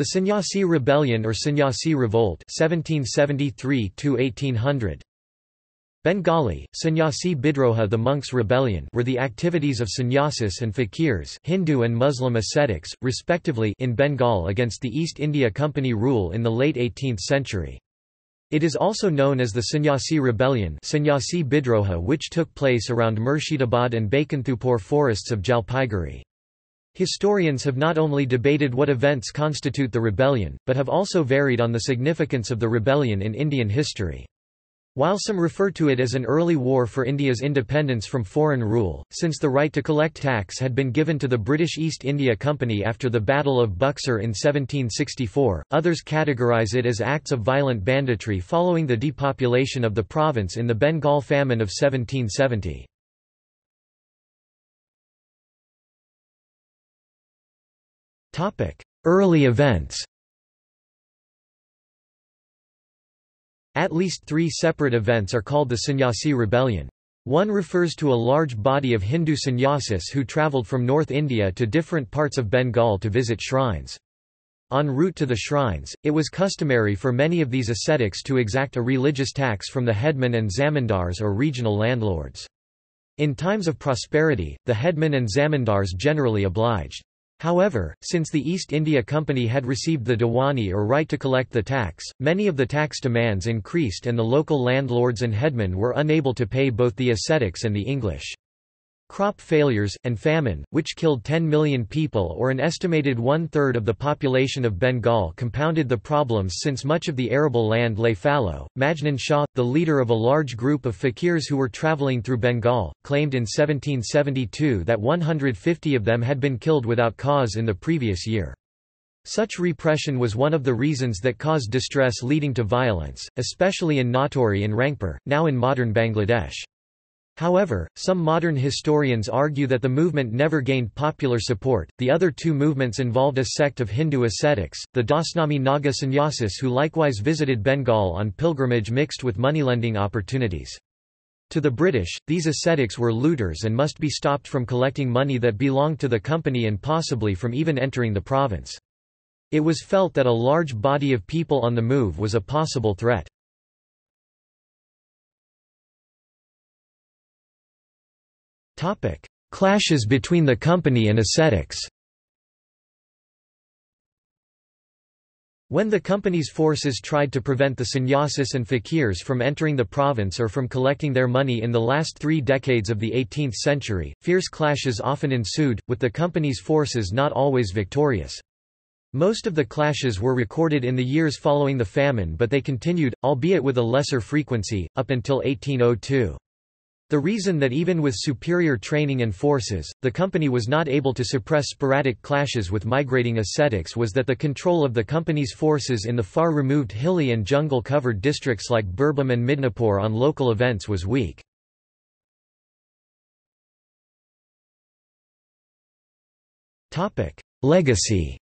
The Sannyasi Rebellion or Sannyasi Revolt 1773 Bengali, Sannyasi Bidroha the monks' rebellion were the activities of sannyasis and fakirs Hindu and Muslim ascetics, respectively in Bengal against the East India Company rule in the late 18th century. It is also known as the Sannyasi Rebellion Sannyasi Bidroha which took place around Murshidabad and Baikunthupur forests of Jalpaiguri. Historians have not only debated what events constitute the rebellion, but have also varied on the significance of the rebellion in Indian history. While some refer to it as an early war for India's independence from foreign rule, since the right to collect tax had been given to the British East India Company after the Battle of Buxar in 1764, others categorise it as acts of violent banditry following the depopulation of the province in the Bengal famine of 1770. Early events At least three separate events are called the Sannyasi rebellion. One refers to a large body of Hindu sannyasis who travelled from North India to different parts of Bengal to visit shrines. En route to the shrines, it was customary for many of these ascetics to exact a religious tax from the headmen and zamindars or regional landlords. In times of prosperity, the headmen and zamindars generally obliged. However, since the East India Company had received the Diwani or right to collect the tax, many of the tax demands increased and the local landlords and headmen were unable to pay both the ascetics and the English. Crop failures, and famine, which killed 10 million people or an estimated one-third of the population of Bengal compounded the problems since much of the arable land lay fallow. Majnun Shah, the leader of a large group of fakirs who were travelling through Bengal, claimed in 1772 that 150 of them had been killed without cause in the previous year. Such repression was one of the reasons that caused distress leading to violence, especially in Natore and Rangpur, now in modern Bangladesh. However, some modern historians argue that the movement never gained popular support. The other two movements involved a sect of Hindu ascetics, the Dasnami Naga sannyasis, who likewise visited Bengal on pilgrimage mixed with moneylending opportunities. To the British, these ascetics were looters and must be stopped from collecting money that belonged to the company and possibly from even entering the province. It was felt that a large body of people on the move was a possible threat. Clashes between the company and ascetics When the company's forces tried to prevent the sannyasis and fakirs from entering the province or from collecting their money in the last three decades of the 18th century, fierce clashes often ensued, with the company's forces not always victorious. Most of the clashes were recorded in the years following the famine but they continued, albeit with a lesser frequency, up until 1802. The reason that even with superior training and forces, the company was not able to suppress sporadic clashes with migrating ascetics was that the control of the company's forces in the far-removed hilly and jungle-covered districts like Birbhum and Midnapur on local events was weak. Legacy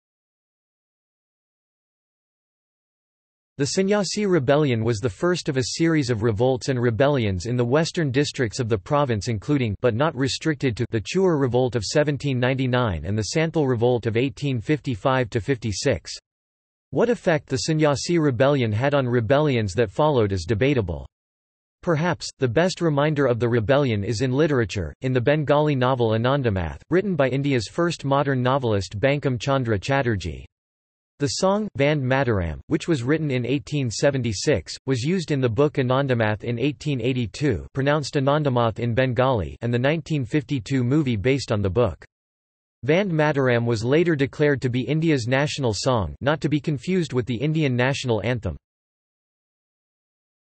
The Sannyasi Rebellion was the first of a series of revolts and rebellions in the western districts of the province including but not restricted to the Chuar Revolt of 1799 and the Santhal Revolt of 1855–56. What effect the Sannyasi Rebellion had on rebellions that followed is debatable. Perhaps, the best reminder of the rebellion is in literature, in the Bengali novel Anandamath, written by India's first modern novelist Bankim Chandra Chatterjee. The song, Vande Mataram, which was written in 1876, was used in the book Anandamath in 1882 pronounced Anandamath in Bengali and the 1952 movie based on the book. Vande Mataram was later declared to be India's national song not to be confused with the Indian national anthem.